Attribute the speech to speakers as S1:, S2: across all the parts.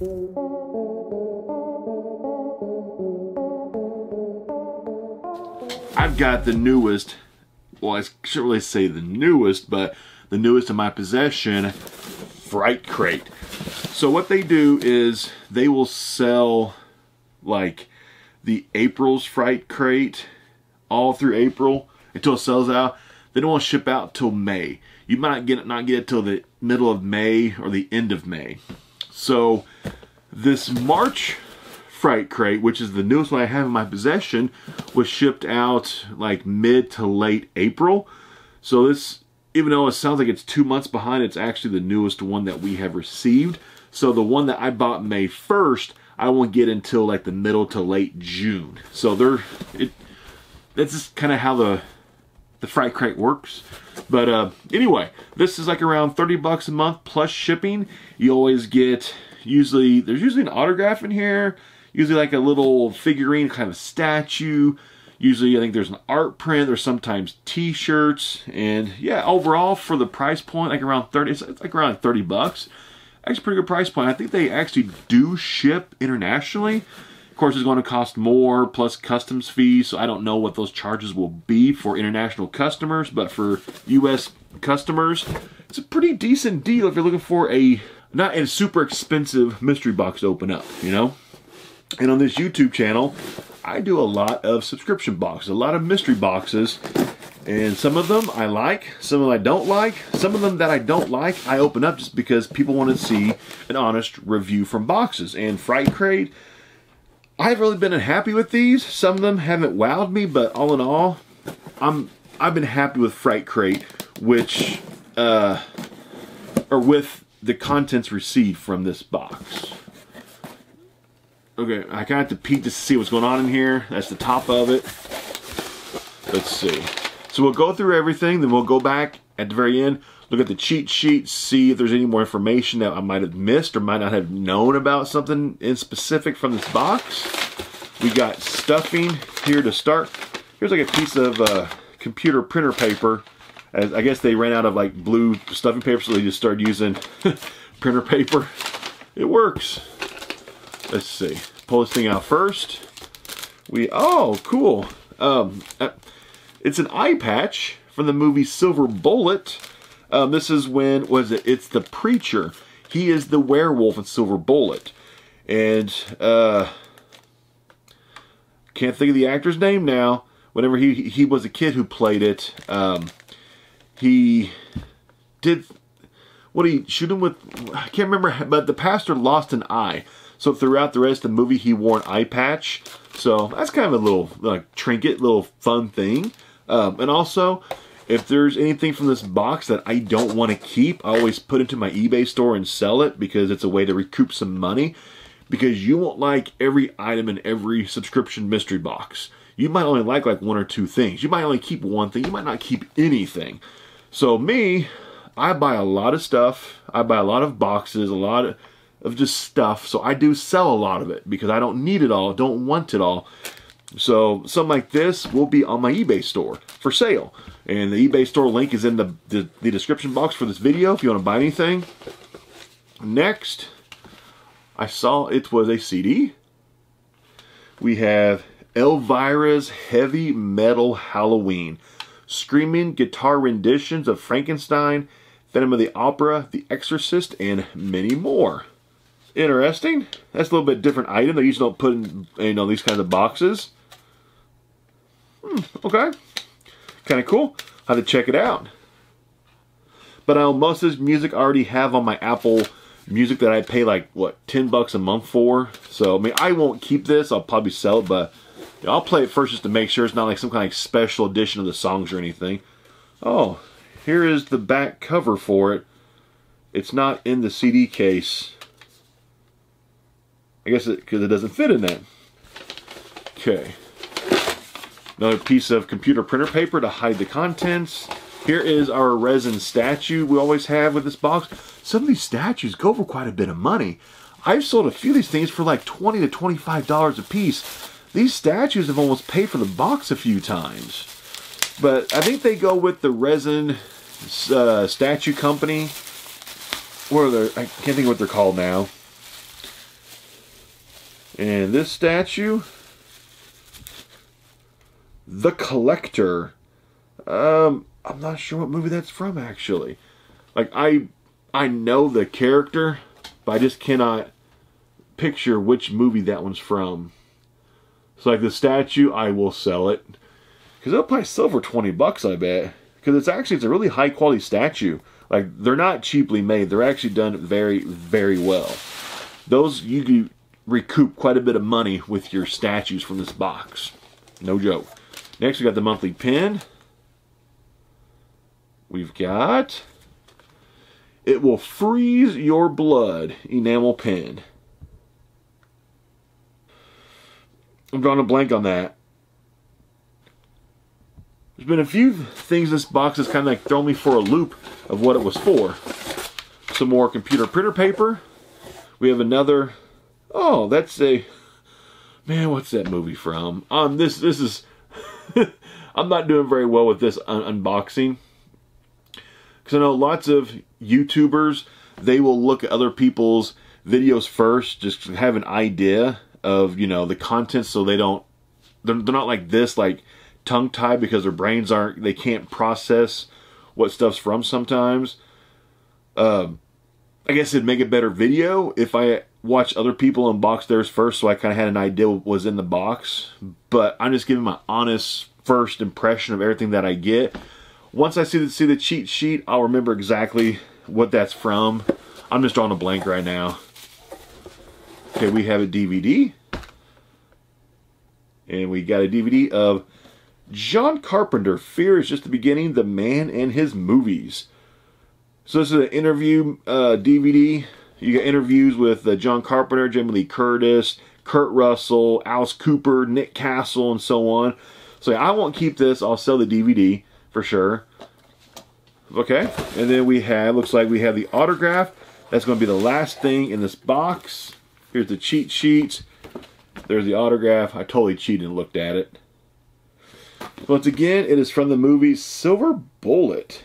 S1: I've got the newest, well, I shouldn't really say the newest, but the newest in my possession, Fright Crate. So what they do is they will sell like the April's Fright Crate all through April until it sells out. They don't want to ship out till May. You might get it, not get it till the middle of May or the end of May. So this March Fright Crate, which is the newest one I have in my possession, was shipped out like mid to late April. So this, even though it sounds like it's two months behind, it's actually the newest one that we have received. So the one that I bought May 1st, I won't get until like the middle to late June. So they're, it, that's just kind of how the the Fright Crate works. But uh, anyway, this is like around 30 bucks a month plus shipping. You always get, usually, there's usually an autograph in here, usually like a little figurine kind of statue. Usually I think there's an art print, there's sometimes t-shirts, and yeah, overall for the price point, like around 30, it's, like around 30 bucks. Actually pretty good price point. I think they actually do ship internationally course, it's going to cost more plus customs fees, so I don't know what those charges will be for international customers, but for U.S. customers, it's a pretty decent deal if you're looking for a not a super expensive mystery box to open up, you know? And on this YouTube channel, I do a lot of subscription boxes, a lot of mystery boxes, and some of them I like, some of them I don't like. Some of them that I don't like, I open up just because people want to see an honest review from boxes. And Fright Crate I've really been unhappy with these. Some of them haven't wowed me, but all in all, I'm I've been happy with Fright Crate, which uh, or with the contents received from this box. Okay, I kind of have to peek to see what's going on in here. That's the top of it. Let's see. So we'll go through everything, then we'll go back at the very end, look at the cheat sheet, see if there's any more information that I might have missed or might not have known about something in specific from this box. We got stuffing here to start. Here's like a piece of uh, computer printer paper. As I guess they ran out of like blue stuffing paper, so they just started using printer paper. It works. Let's see. Pull this thing out first. We oh cool. Um, uh, it's an eye patch from the movie Silver Bullet. Um, this is when was it? It's the preacher. He is the werewolf in Silver Bullet, and uh, can't think of the actor's name now. Whenever he he was a kid who played it, um, he did what he shoot him with. I can't remember, but the pastor lost an eye. So throughout the rest of the movie, he wore an eye patch. So that's kind of a little like trinket, little fun thing. Um, and also, if there's anything from this box that I don't want to keep, I always put into my eBay store and sell it because it's a way to recoup some money. Because you won't like every item in every subscription mystery box. You might only like like one or two things. You might only keep one thing. You might not keep anything. So me, I buy a lot of stuff. I buy a lot of boxes, a lot of, of just stuff. So I do sell a lot of it because I don't need it all, don't want it all. So something like this will be on my eBay store for sale. And the eBay store link is in the, the, the description box for this video if you want to buy anything. Next, I saw it was a CD. We have Elvira's Heavy Metal Halloween. Screaming guitar renditions of Frankenstein, Phantom of the Opera, The Exorcist, and many more. Interesting. That's a little bit different item. They usually don't put in you know these kinds of boxes. Hmm, okay. Kind of cool. I have to check it out. But I most of this music I already have on my Apple Music that I pay like, what, 10 bucks a month for. So, I mean, I won't keep this. I'll probably sell it, but I'll play it first just to make sure it's not like some kind of special edition of the songs or anything. Oh, here is the back cover for it. It's not in the CD case. I guess it because it, it doesn't fit in that. Okay. Another piece of computer printer paper to hide the contents. Here is our resin statue we always have with this box. Some of these statues go for quite a bit of money. I've sold a few of these things for like 20 to $25 a piece. These statues have almost paid for the box a few times. But I think they go with the resin uh, statue company. What are they? I can't think of what they're called now. And this statue, The Collector. Um, I'm not sure what movie that's from actually. Like I I know the character, but I just cannot picture which movie that one's from. So like the statue, I will sell it because they'll probably sell for twenty bucks. I bet because it's actually it's a really high quality statue. Like they're not cheaply made; they're actually done very very well. Those you can recoup quite a bit of money with your statues from this box. No joke. Next, we got the monthly pin. We've got it will freeze your blood enamel pin. I'm drawing a blank on that. There's been a few things this box has kind of like thrown me for a loop of what it was for. Some more computer printer paper. We have another. Oh, that's a man. What's that movie from? Um, this this is. I'm not doing very well with this un unboxing. Because I know lots of YouTubers they will look at other people's videos first, just to have an idea of you know the content so they don't they're, they're not like this like tongue tied because their brains aren't they can't process what stuff's from sometimes. Um i guess it'd make a better video if i watch other people unbox theirs first so i kind of had an idea what was in the box but i'm just giving my honest first impression of everything that i get once i see the, see the cheat sheet i'll remember exactly what that's from i'm just drawing a blank right now Okay, we have a DVD. And we got a DVD of John Carpenter, Fear is Just the Beginning, The Man and His Movies. So this is an interview uh, DVD. You got interviews with uh, John Carpenter, Jamie Lee Curtis, Kurt Russell, Alice Cooper, Nick Castle, and so on. So yeah, I won't keep this. I'll sell the DVD for sure. Okay, and then we have, looks like we have the autograph. That's going to be the last thing in this box. Here's the cheat sheet. There's the autograph. I totally cheated and looked at it. Once again, it is from the movie Silver Bullet.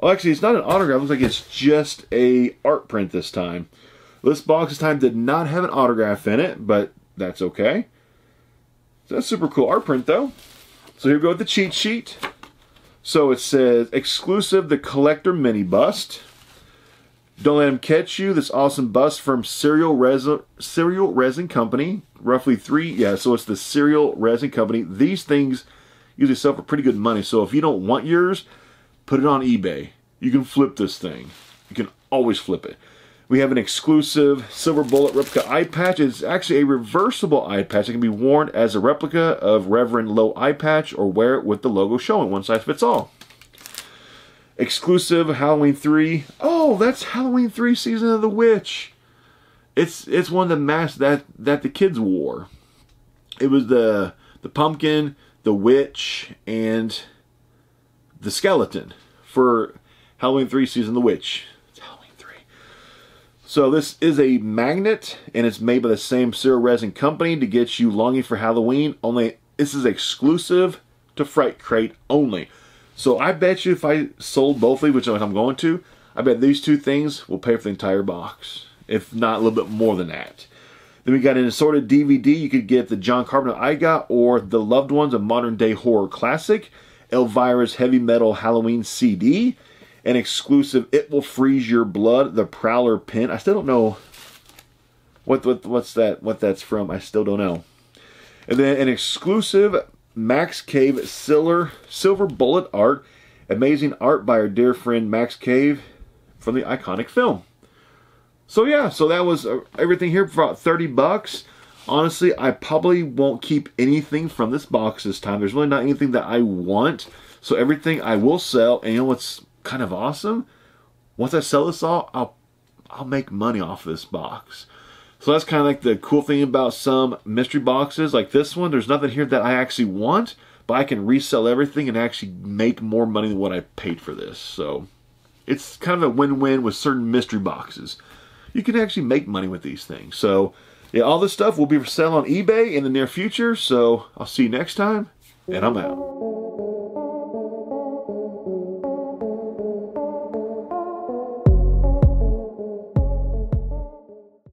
S1: Oh, actually, it's not an autograph. It looks like it's just a art print this time. This box this time did not have an autograph in it, but that's okay. So that's super cool art print, though. So here we go with the cheat sheet. So it says, exclusive the collector mini bust. Don't let him catch you. This awesome bust from Serial Resin, Serial Resin Company. Roughly three, yeah, so it's the Serial Resin Company. These things usually sell for pretty good money. So if you don't want yours, put it on eBay. You can flip this thing. You can always flip it. We have an exclusive silver bullet replica eye patch. It's actually a reversible eye patch. It can be worn as a replica of Reverend Lowe eye patch or wear it with the logo showing. One size fits all exclusive Halloween 3. Oh, that's Halloween 3 Season of the Witch. It's it's one of the masks that that the kids wore. It was the the pumpkin, the witch, and the skeleton for Halloween 3 Season the Witch. It's Halloween 3. So this is a magnet and it's made by the same Serial Resin company to get you longing for Halloween. Only this is exclusive to Fright Crate only. So I bet you if I sold both of these, which I'm going to, I bet these two things will pay for the entire box, if not a little bit more than that. Then we got an assorted DVD. You could get the John Carpenter I got or the Loved Ones, a modern day horror classic, Elvira's heavy metal Halloween CD, an exclusive It Will Freeze Your Blood, the Prowler pin. I still don't know what, what what's that what that's from. I still don't know. And then an exclusive Max Cave Silver, Silver Bullet art. Amazing art by our dear friend Max Cave from the iconic film. So yeah, so that was uh, everything here for about 30 bucks. Honestly, I probably won't keep anything from this box this time. There's really not anything that I want. So everything I will sell. And you know what's kind of awesome? Once I sell this all, I'll I'll make money off this box. So that's kind of like the cool thing about some mystery boxes like this one. There's nothing here that I actually want, but I can resell everything and actually make more money than what I paid for this. So it's kind of a win-win with certain mystery boxes. You can actually make money with these things. So yeah, all this stuff will be for sale on eBay in the near future. So I'll see you next time, and I'm out.